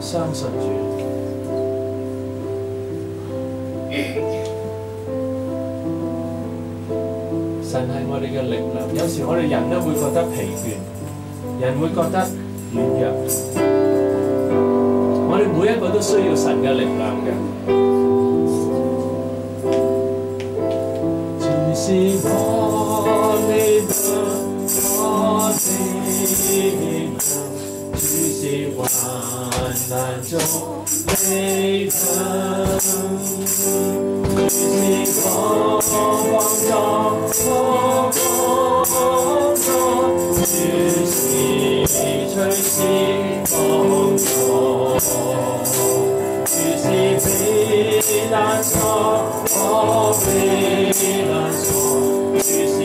相信主。神系我哋嘅力量，有时我哋人咧会觉得疲倦，人会觉得软弱，我哋每一个都需要神嘅力量嘅。主是我力量，我的力量，主是患難中力量。主是我幫助，我幫助，主是隨時幫助，主是避難所，我避難所，主是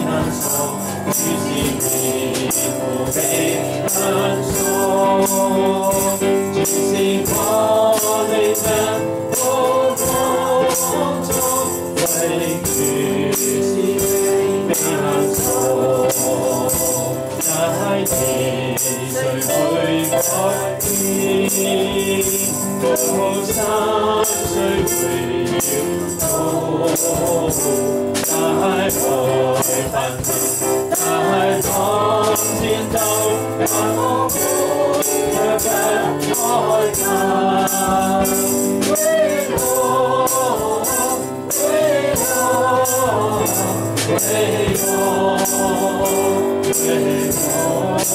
避難所，主是庇護避難所，主是我力量，我幫助，為主是避難所，大地誰會改變？高山誰會搖動？大海奔騰，大浪戰鬥，讓我們可感開坦。為我，為我，為我，為我，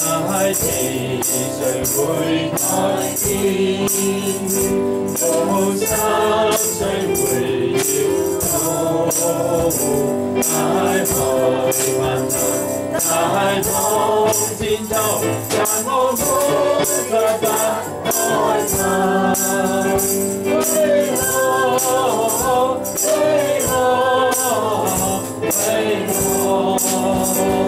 太平，誰會太天？無心誰會要到太害萬能，太通戰鬥，但我苦再不開心。為何？為何？為何？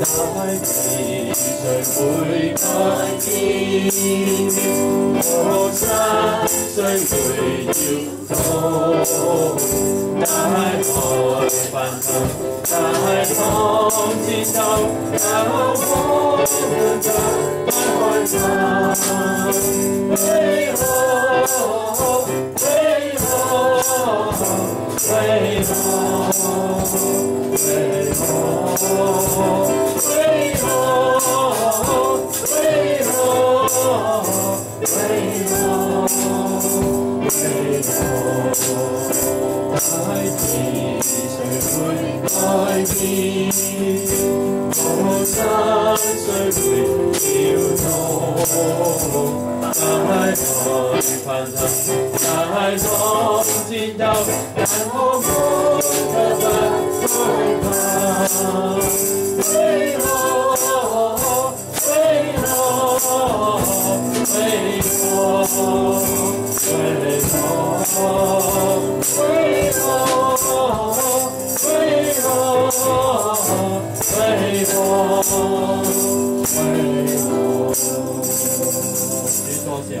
đại vì trời vui có chi màu xa rơi người chịu khổ. Đã hai hỏi bàn thầm đã hai phong chi sau đã vốn thương cha đã hỏi xa hey ho hey ho hey ho hey ho. 为主，主多谢你，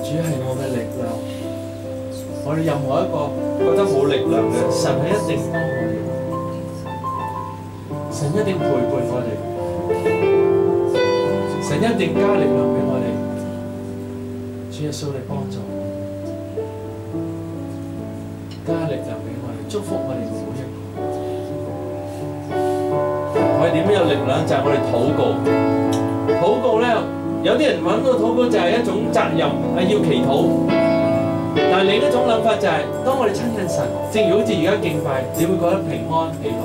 主系我嘅力量。我哋任何一个觉得冇力量嘅，神系一定帮我哋，神一定陪伴我哋，神一定加力量俾我哋。主耶稣嚟帮助，加力量俾我哋，祝福我哋。我哋點樣有力量？就係我哋禱告。禱告咧，有啲人揾到禱告就係一種責任，係要祈禱。但係另一種諗法就係，當我哋親近神，正如好似而家敬拜，你會覺得平安喜樂。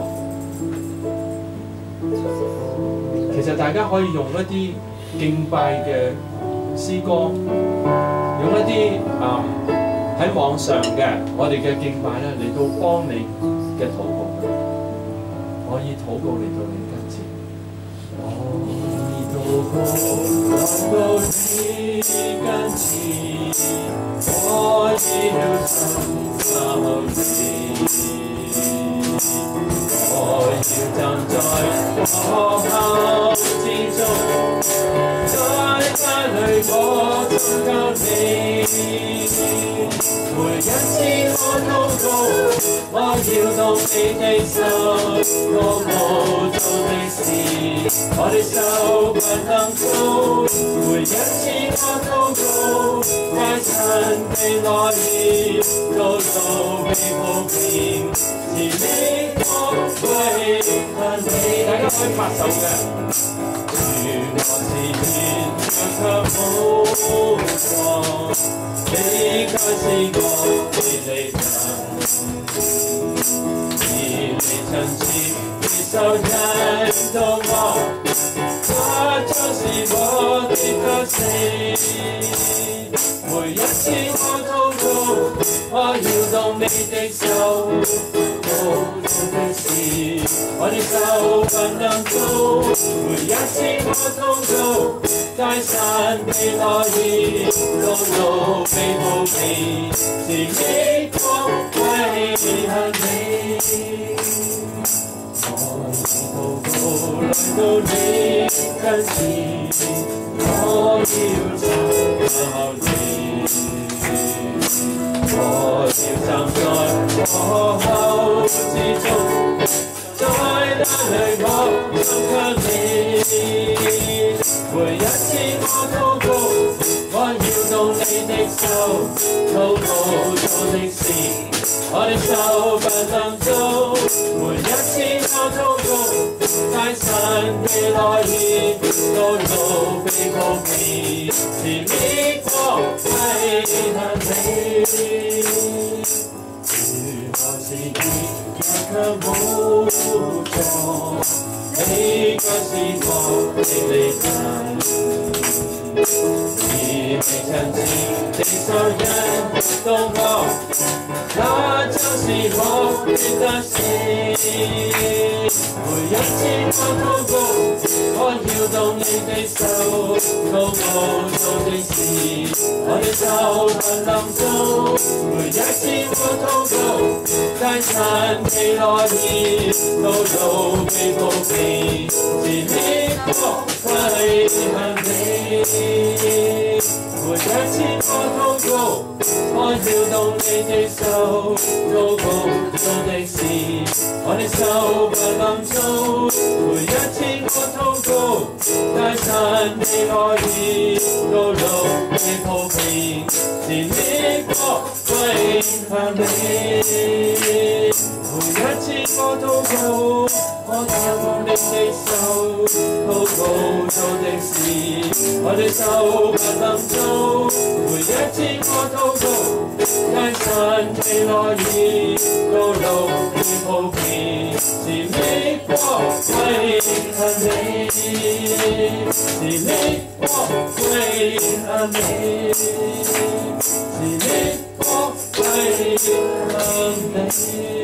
其實大家可以用一啲敬拜嘅詩歌，用一啲啊喺網上嘅我哋嘅敬拜咧嚟到幫你嘅禱告。可以禱告嚟到你。khổ lòng đôi khi can trì có đi đâu trong sao gì có chịu chẳng trời có trong trái ta lời bỏ thương cao đi mùi nhân chi có nông cầu bao nhiêu đồng 我無做的事，我的手不能做。每一次我禱告，太神的愛意，都都被鋪平，是你我為恨你。大家可以拍手嘅。如我是願。卻無望，你卻是我的力量。而你親自接受人痛我，他就是我的得勝。每一次我禱告，我搖動你的手，無做的事，我的手不能做。每一次我禱告。在山的落葉，路路被鋪平，是你光輝向你。我祷告来到你跟前，我要找你，我要站在我后之中，在那里我想给你。每一次我祷告，我 摇动你的手，祷告做的事，我的手不能做。每一次我祷告，太神的来现，道路被铺平，是你光辉向你。如何是你，却无助。你却是我的力量， 而未曾前的仇人到我，那就是我的事。每一次我禱告。搖動你的手，câu cầu trong danh sĩ ở đây sao bạn làm dâu người nhắc chi mưa thâu đầu cái sàn cây lo đi câu đầu cây cầu cây chỉ biết có phải hàng ngày 每一次我禱告，我搖動你的手，禱告做的事，我的手不能做。每一次我禱告，但神未來意，道路被鋪平，是你國歸向你。每一次我祷告，我仰望你的手，祷告做的事，我的手不能做。每一次我祷告，但神未来意，道路被铺平，是你国归向你，是你国归向你，是你国归向你。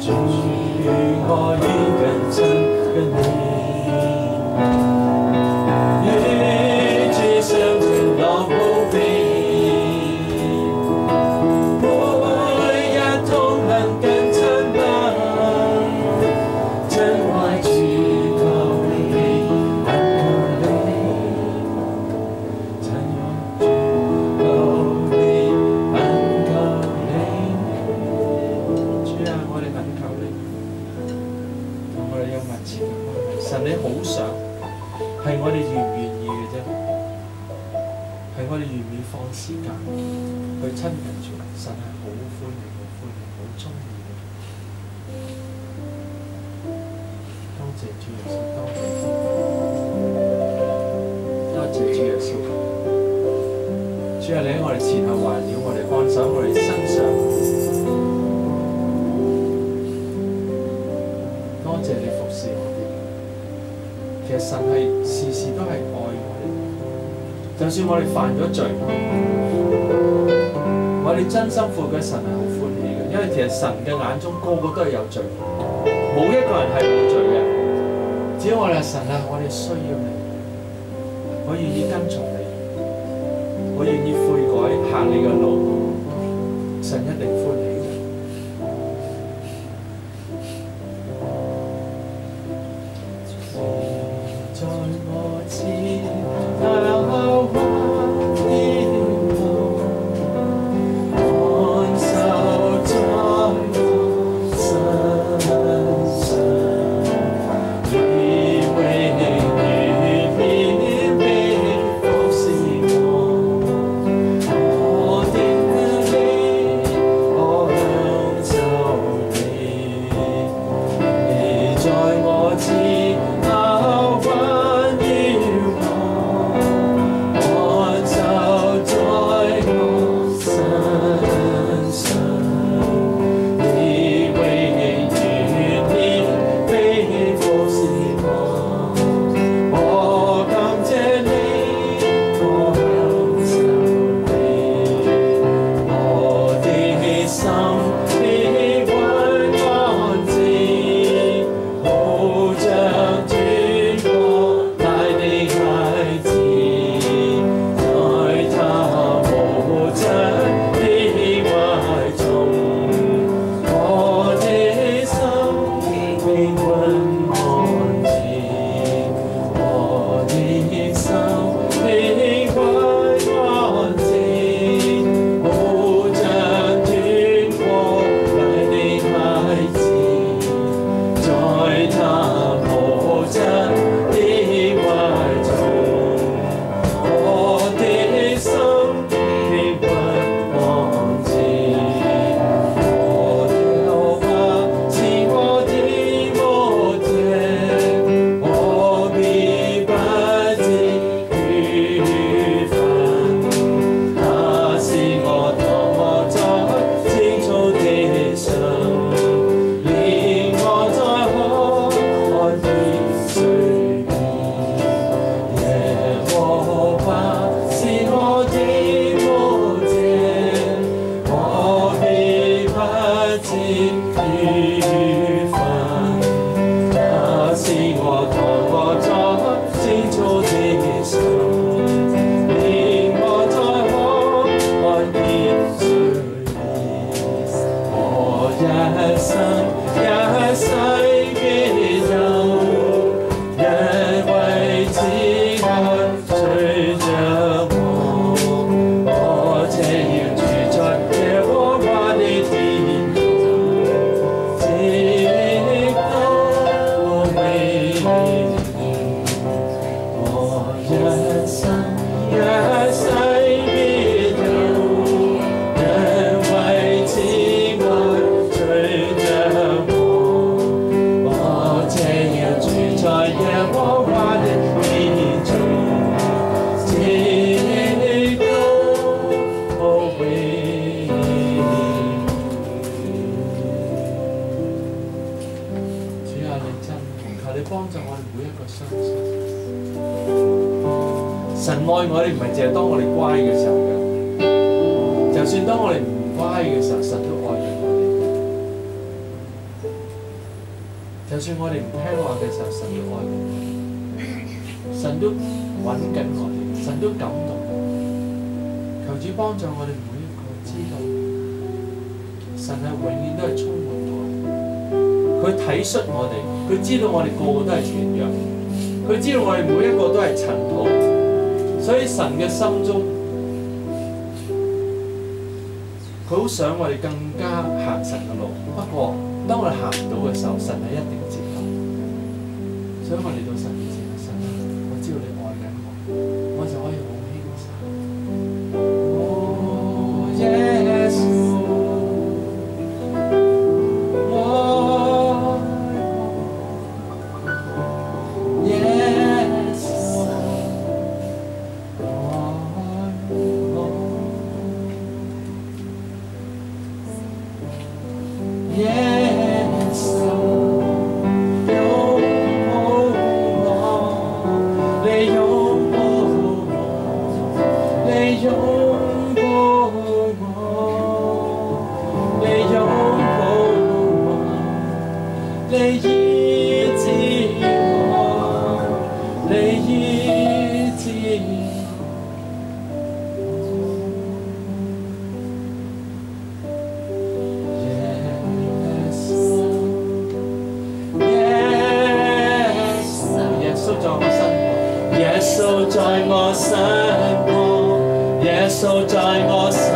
主我願更親多謝主耶穌，多謝天父，多謝主耶穌。主啊，你喺我。哋前后环绕我。哋，按手我。哋身上。多謝你服侍我。哋。其實神係事事都係愛我。哋，就算我。哋犯咗罪，我。哋真心悔改，神係好歡喜嘅。因為其實神嘅眼中個個都係有罪，冇一個人係冇罪嘅。只要我哋神啊，我哋需要你，我愿意跟從你，我愿意悔改行你嘅 Amém. 乖嘅時候嘅，就算當我哋唔乖嘅時候，神都愛緊我哋。就算我哋唔聽話嘅時候，神都愛緊我。神都揾緊我哋，神都感動。求主幫助我哋每一個知道，神係永遠都係充滿愛。佢體恤我哋，佢知道我哋個個都係軟弱，佢知道我哋每一個都係塵土。所以神嘅心中，佢好想我哋更加行神嘅路。不过当我哋行唔到嘅时候，神係一定接納。所以我哋到，神 so time was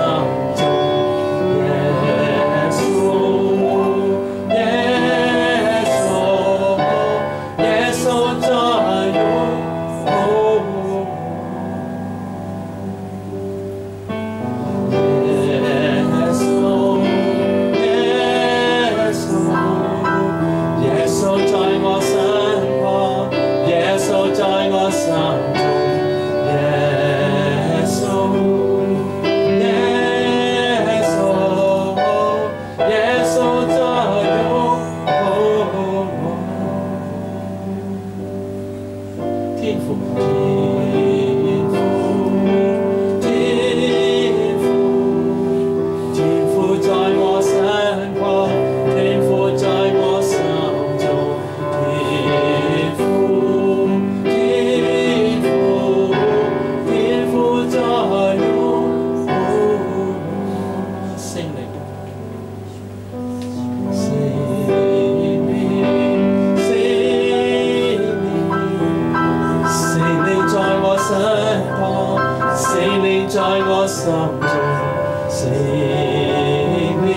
圣灵在我心中。圣灵，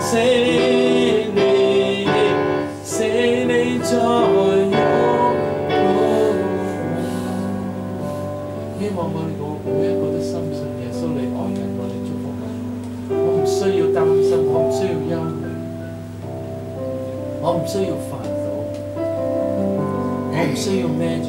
圣灵，圣灵在我。希望我哋个每一个都深信耶稣你爱紧我哋，祝福我。我唔需要担心，我唔需要忧虑，我唔需要烦恼，我唔需要孭住